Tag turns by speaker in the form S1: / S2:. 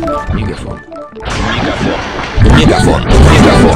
S1: Megafon.
S2: Megafon.
S1: Megafon. Megafon.